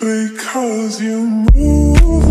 Because you move